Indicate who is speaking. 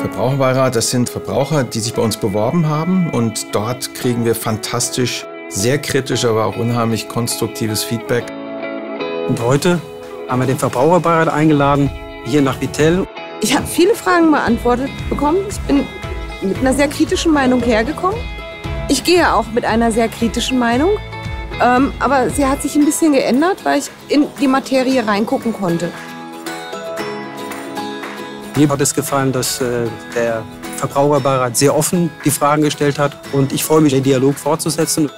Speaker 1: Verbraucherbeirat, das sind Verbraucher, die sich bei uns beworben haben und dort kriegen wir fantastisch, sehr kritisch, aber auch unheimlich konstruktives Feedback.
Speaker 2: Und heute haben wir den Verbraucherbeirat eingeladen, hier nach Vitell.
Speaker 3: Ich habe viele Fragen beantwortet bekommen. Ich bin mit einer sehr kritischen Meinung hergekommen. Ich gehe auch mit einer sehr kritischen Meinung. Ähm, aber sie hat sich ein bisschen geändert, weil ich in die Materie reingucken konnte.
Speaker 2: Mir hat es gefallen, dass äh, der Verbraucherbeirat sehr offen die Fragen gestellt hat. Und ich freue mich, den Dialog fortzusetzen.